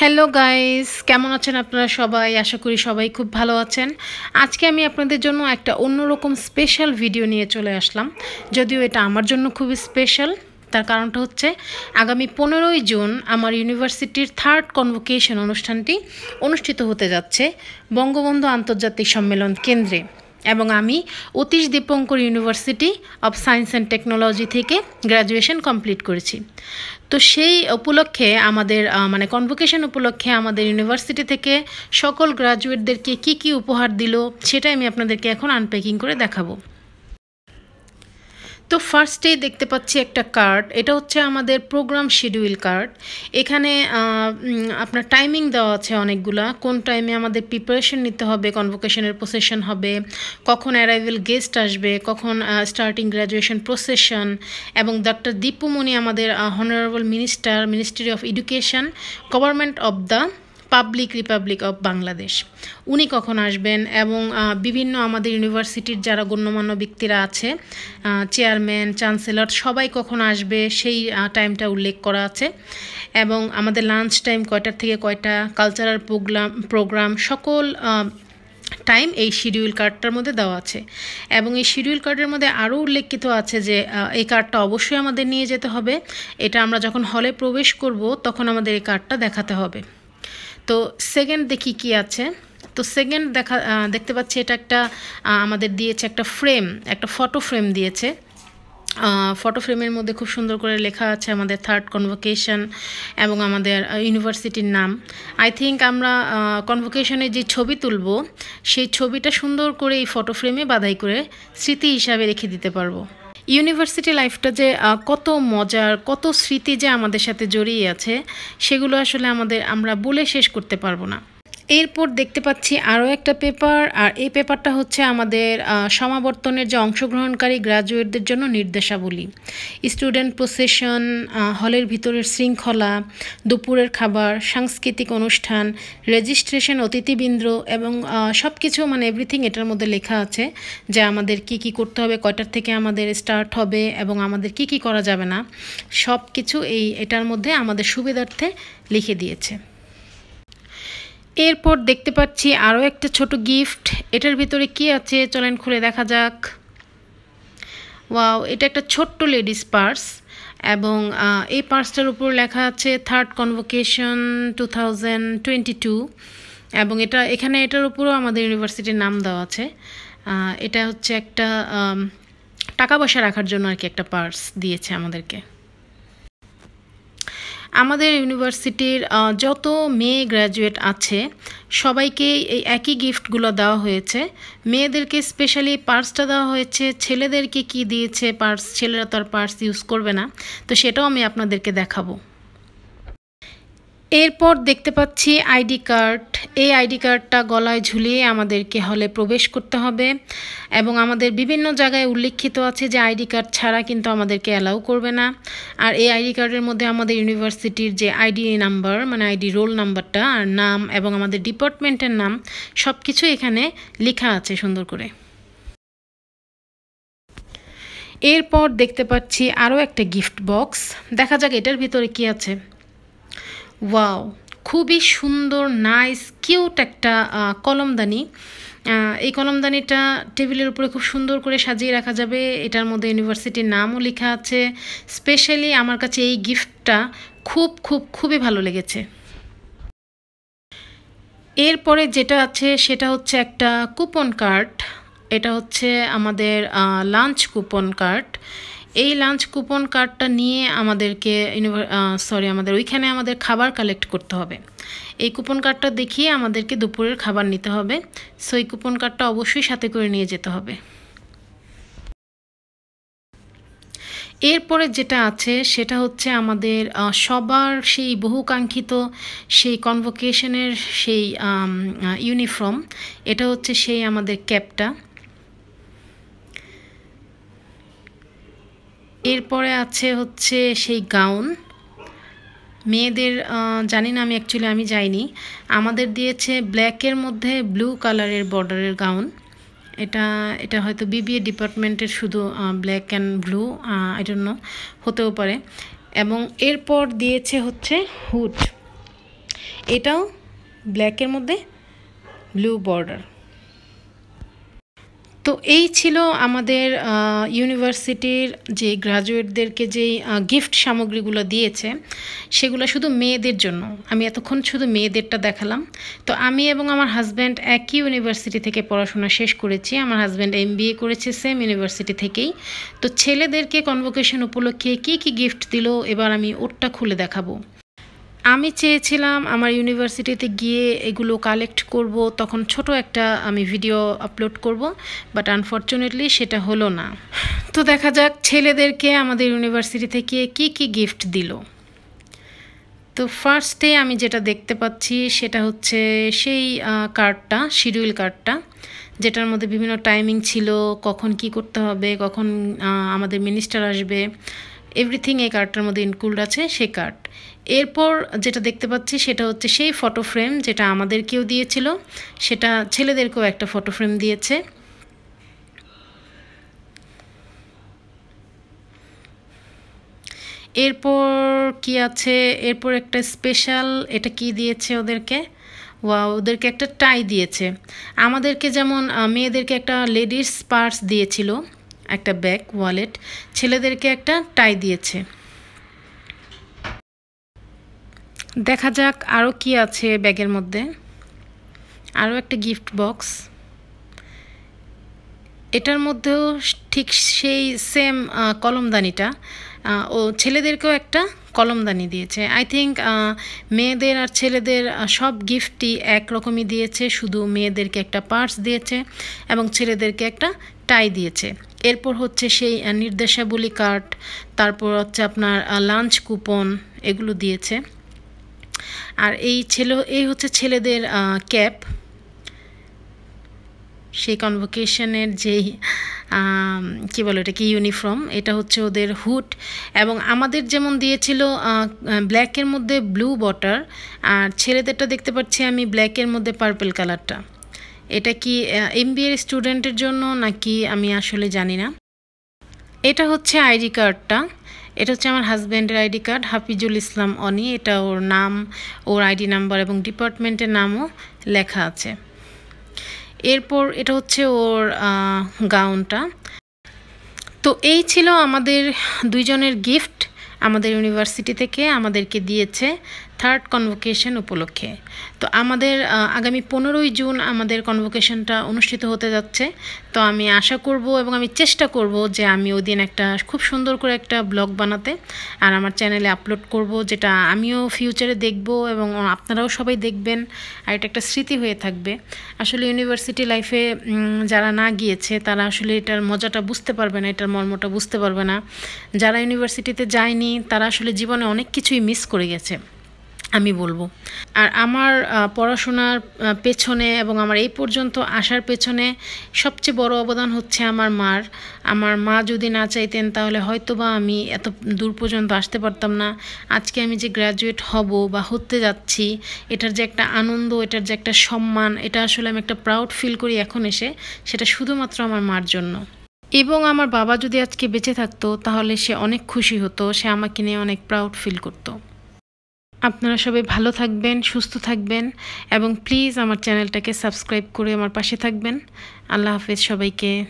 Hello guys কেমন আছেন আপনারা সবাই? আশা করি সবাই খুব ভালো আছেন। আজকে আমি আপনাদের জন্য একটা অন্যরকম স্পেশাল ভিডিও নিয়ে চলে আসলাম। যদিও এটা আমার জন্য খুবই স্পেশাল তার কারণটা হচ্ছে আগামী পনেরোই জুন আমার ইউনিভার্সিটির থার্ড কনভোকেশন অনুষ্ঠানটি অনুষ্ঠিত হতে যাচ্ছে বঙ্গবন্ধু আন্তর্জাতিক সম্মেলন কেন্দ্রে। এবং আমি Atish Dipankar university of science and technology থেকে গ্র্যাজুয়েশন কমপ্লিট করেছি। তো সেই উপলক্ষে আমাদের মানে কনভোকেশন উপলক্ষে আমাদের ইউনিভার্সিটি থেকে সকল গ্রাজুয়েটদেরকে কি কি উপহার দিল, সেটাই আমি আপনাদেরকে এখন আনপ্যাকিং করে দেখাবো। তো ফার্স্টেই দেখতে পাচ্ছি একটা কার্ড এটা হচ্ছে আমাদের প্রোগ্রাম শিডিউল কার্ড এখানে আপনার টাইমিং দেওয়া আছে অনেকগুলা, কোন টাইমে আমাদের প্রিপারেশন নিতে হবে কনভোকেশনের প্রসেশন হবে, কখন অ্যারাইভেল গেস্ট আসবে, কখন স্টার্টিং গ্র্যাজুয়েশন প্রসেশন এবং ডক্টর দীপুমণি আমাদের honourable minister ministry of education government of the public republic of Bangladesh উনি কখন আসবেন এবং বিভিন্ন আমাদের ইউনিভার্সিটির যারা গণ্যমান্য ব্যক্তিরা আছে চেয়ারম্যান, চ্যান্সেলর, সবাই কখন আসবে সেই টাইমটা উল্লেখ করা আছে। এবং আমাদের লাঞ্চ টাইম কয়টার থেকে কয়টা, কালচারাল প্রোগ্রাম প্রোগ্রাম, সকল টাইম এই শিডিউল কার্ডটার মধ্যে দেওয়া আছে। এবং এই শিডিউল কার্ডের মধ্যে আরও উল্লেখিত আছে যে এই কার্ডটা অবশ্যই আমাদের নিয়ে যেতে হবে। এটা আমরা যখন হলে প্রবেশ করব, তখন আমাদের এই কার্ডটা দেখাতে হবে। তো সেকেন্ড দেখি কি আছে। তো সেকেন্ড দেখা দেখতে পাচ্ছি এটা একটা আমাদের দিয়েছে একটা ফ্রেম একটা ফটো ফ্রেম দিয়েছে। ফটো ফ্রেমের মধ্যে খুব সুন্দর করে লেখা আছে আমাদের থার্ড কনভোকেশন এবং আমাদের ইউনিভার্সিটির নাম। আই থিঙ্ক আমরা কনভোকেশনে যে ছবি তুলব, সেই ছবিটা সুন্দর করে এই ফটো ফ্রেমে বাধাই করে স্মৃতি হিসাবে রেখে দিতে পারব। ইউনিভার্সিটি লাইফটা যে কত মজার, কত স্মৃতি যে আমাদের সাথে জড়িয়ে আছে, সেগুলো আসলে আমাদের, আমরা বলে শেষ করতে পারব না। এরপর দেখতে পাচ্ছি আরও একটা পেপার, আর এই পেপারটা হচ্ছে আমাদের সমাবর্তনের যে অংশগ্রহণকারী গ্রাজুয়েটদের জন্য নির্দেশাবলী। স্টুডেন্ট প্রসেশন হলের ভিতরের শৃঙ্খলা, দুপুরের খাবার, সাংস্কৃতিক অনুষ্ঠান, রেজিস্ট্রেশন অতিথিবৃন্দ এবং সব কিছু মানে এভরিথিং এটার মধ্যে লেখা আছে যে আমাদের কি কি করতে হবে, কয়টার থেকে আমাদের স্টার্ট হবে এবং আমাদের কি কি করা যাবে না। সব কিছু এই এটার মধ্যে আমাদের সুবিধার্থে লিখে দিয়েছে। এরপর দেখতে পাচ্ছি আরও একটা ছোট গিফট। এটার ভিতরে কি আছে? চলেন খুলে দেখা যাক। ওয়াও, এটা একটা ছোট্ট লেডিস পার্স এবং এই পার্সটার উপর লেখা আছে থার্ড কনভোকেশন টু এবং এটা, এখানে এটার উপরও আমাদের ইউনিভার্সিটির নাম দেওয়া আছে। এটা হচ্ছে একটা টাকা পয়সা রাখার জন্য আর কি একটা পার্স দিয়েছে আমাদেরকে। আমাদের ইউনিভার্সিটির যত মেয়ে গ্র্যাজুয়েট আছে, সবাইকে এই একই গিফটগুলো দেওয়া হয়েছে। মেয়েদেরকে স্পেশালি পার্সটা দেওয়া হয়েছে, ছেলেদেরকে কি দিয়েছে পার্স ছেলেরা তো আর পার্স ইউজ করবে না। তো সেটাও আমি আপনাদেরকে দেখাবো। এরপর দেখতে পাচ্ছি আইডি কার্ড। এই আইডি কার্ডটা গলায় ঝুলিয়ে আমাদেরকে হলে প্রবেশ করতে হবে এবং আমাদের বিভিন্ন জায়গায় উল্লেখিত আছে যে আইডি কার্ড ছাড়া কিন্তু আমাদেরকে অ্যালাউ করবে না। আর এই আইডি কার্ডের মধ্যে আমাদের ইউনিভার্সিটির যে আইডি নাম্বার মানে আইডি রোল নাম্বারটা আর নাম এবং আমাদের ডিপার্টমেন্টের নাম সব কিছু এখানে লেখা আছে সুন্দর করে। এরপর দেখতে পাচ্ছি আরও একটা গিফট বক্স। দেখা যাক এটার ভিতরে কি আছে। ওয়াও খুবই সুন্দর নাইস কিউট একটা কলমদানি। এই কলমদানিটা টেবিলের উপরে খুব সুন্দর করে সাজিয়ে রাখা যাবে। এটার মধ্যে ইউনিভার্সিটির নামও লেখা আছে। স্পেশালি আমার কাছে এই গিফটটা খুব খুব, খুবই ভালো লেগেছে। এরপরে যেটা আছে সেটা হচ্ছে একটা কুপন কার্ড এটা হচ্ছে আমাদের লাঞ্চ কুপন কার্ড এই লাঞ্চ কুপন কার্ডটা নিয়ে আমাদেরকে সরি আমাদের ওইখানে আমাদের খাবার কালেক্ট করতে হবে। এই কুপন কার্ডটা দেখিয়ে আমাদেরকে দুপুরের খাবার নিতে হবে। সো এই কুপন কার্ডটা অবশ্যই সাথে করে নিয়ে যেতে হবে। এরপরে যেটা আছে, সেটা হচ্ছে আমাদের সবার সেই বহুকাঙ্ক্ষিত সেই কনভোকেশনের সেই ইউনিফর্ম এটা হচ্ছে সেই আমাদের ক্যাপটা এরপরে আছে হচ্ছে সেই গাউন। মেয়েদের জানি না আমি অ্যাকচুয়ালি আমি যাইনি। আমাদের দিয়েছে ব্ল্যাকের মধ্যে ব্লু কালারের বর্ডারের গাউন। এটা এটা হয়তো বিবিএ ডিপার্টমেন্টের শুধু ব্ল্যাক অ্যান্ড ব্লু এই জন্য হতেও পারে। এবং এরপর দিয়েছে হচ্ছে হুড এটাও ব্ল্যাকের মধ্যে ব্লু বর্ডার তো এই ছিল আমাদের ইউনিভার্সিটির যে গ্রাজুয়েটদেরকে যেই গিফট সামগ্রীগুলো দিয়েছে, সেগুলো শুধু মেয়েদের জন্য। আমি এতক্ষণ শুধু মেয়েদেরটা দেখালাম। তো আমি এবং আমার হাজব্যান্ড একই ইউনিভার্সিটি থেকে পড়াশোনা শেষ করেছি। আমার হাজব্যান্ড এম করেছে সেম ইউনিভার্সিটি থেকেই। তো ছেলেদেরকে কনভোকেশন উপলক্ষে কী কী গিফট দিল, এবার আমি ওরটা খুলে দেখাবো। আমি চেয়েছিলাম আমার ইউনিভার্সিটিতে গিয়ে এগুলো কালেক্ট করব, তখন ছোট একটা আমি ভিডিও আপলোড করব বাট আনফর্চুনেটলি সেটা হলো না। তো দেখা যাক ছেলেদেরকে আমাদের ইউনিভার্সিটি থেকে কি কি গিফট দিল। তো ফার্স্টে আমি যেটা দেখতে পাচ্ছি সেটা হচ্ছে সেই কার্ডটা শিডিউল কার্ডটা যেটার মধ্যে বিভিন্ন টাইমিং ছিল, কখন কি করতে হবে, কখন আমাদের মিনিস্টার আসবে এভরিথিং এই কার্ডটার মধ্যে ইনক্লুড আছে, সেই কার্ড এরপর যেটা দেখতে পাচ্ছি সেটা হচ্ছে সেই ফটো ফ্রেম যেটা আমাদেরকেও দিয়েছিল। সেটা ছেলেদেরকেও একটা ফটো ফ্রেম দিয়েছে। এরপর কি আছে? এরপর একটা স্পেশাল এটা কি দিয়েছে ওদেরকে? ওয়া ওদেরকে একটা টাই দিয়েছে। আমাদেরকে যেমন মেয়েদেরকে একটা লেডিস পার্স দিয়েছিল, একটা ব্যাগ ওয়ালেট ছেলেদেরকে একটা টাই দিয়েছে। দেখা যাক আরও কি আছে ব্যাগের মধ্যে। আরও একটা গিফট বক্স এটার মধ্যেও ঠিক সেই সেম কলমদানিটা। ও ছেলেদেরকেও একটা কলমদানি দিয়েছে। আই থিঙ্ক মেয়েদের আর ছেলেদের সব গিফটই একরকমই দিয়েছে। শুধু মেয়েদেরকে একটা পার্স দিয়েছে এবং ছেলেদেরকে একটা টাই দিয়েছে। এরপর হচ্ছে সেই নির্দেশাবলী কার্ড তারপর হচ্ছে আপনার লাঞ্চ কুপন এগুলো দিয়েছে। আর এই ছেলে, এই হচ্ছে ছেলেদের ক্যাপ। সেই কনভোকেশনের যেই কী বলো এটা কি ইউনিফর্ম এটা হচ্ছে ওদের হুট এবং আমাদের যেমন দিয়েছিল ব্ল্যাকের মধ্যে ব্লু বটার আর ছেলেদেরটা দেখতে পাচ্ছি আমি ব্ল্যাকের মধ্যে পার্পল কালারটা এটা কি এম বি স্টুডেন্টের জন্য নাকি আমি আসলে জানি না। এটা হচ্ছে আইডি কার্ডটা এটা হচ্ছে আমার হাজব্যান্ডের আইডি কার্ড হাফিজুল ইসলাম অনি। এটা ওর নাম, ওর আইডি নাম্বার এবং ডিপার্টমেন্টের নামও লেখা আছে। এরপর এটা হচ্ছে ওর গাউনটা তো এই ছিল আমাদের দুইজনের গিফট আমাদের ইউনিভার্সিটি থেকে আমাদেরকে দিয়েছে। থার্ড কনভোকেশন উপলক্ষে। তো আমাদের আগামী পনেরোই জুন আমাদের কনভোকেশনটা অনুষ্ঠিত হতে যাচ্ছে। তো আমি আশা করব এবং আমি চেষ্টা করব যে আমি ওই দিন একটা খুব সুন্দর করে একটা ব্লগ বানাতে আর আমার চ্যানেলে আপলোড করব, যেটা আমিও ফিউচারে দেখব এবং আপনারাও সবাই দেখবেন আর এটা একটা স্মৃতি হয়ে থাকবে। আসলে ইউনিভার্সিটি লাইফে যারা না গিয়েছে, তারা আসলে এটার মজাটা বুঝতে পারবে না, এটার মর্মটা বুঝতে পারবে না। যারা ইউনিভার্সিটিতে যায়নি, তারা আসলে জীবনে অনেক কিছুই মিস করে গেছে। আমি বলব। আর আমার পড়াশোনার পেছনে এবং আমার এই পর্যন্ত আসার পেছনে সবচেয়ে বড় অবদান হচ্ছে আমার মার। আমার মা যদি না চাইতেন তাহলে হয়তো বা আমি এত দূর পর্যন্ত আসতে পারতাম না। আজকে আমি যে গ্র্যাজুয়েট হব বা হতে যাচ্ছি, এটার যে একটা আনন্দ, এটার যে একটা সম্মান, এটা আসলে আমি একটা প্রাউড ফিল করি এখন এসে, সেটা শুধুমাত্র আমার মার জন্য। এবং আমার বাবা যদি আজকে বেঁচে থাকতো তাহলে সে অনেক খুশি হতো, সে আমাকে নিয়ে অনেক প্রাউড ফিল করতো। আপনারা সবাই ভালো থাকবেন, সুস্থ থাকবেন এবং প্লিজ আমার চ্যানেলটাকে সাবস্ক্রাইব করে আমার পাশে থাকবেন। আল্লাহ হাফেজ সবাইকে।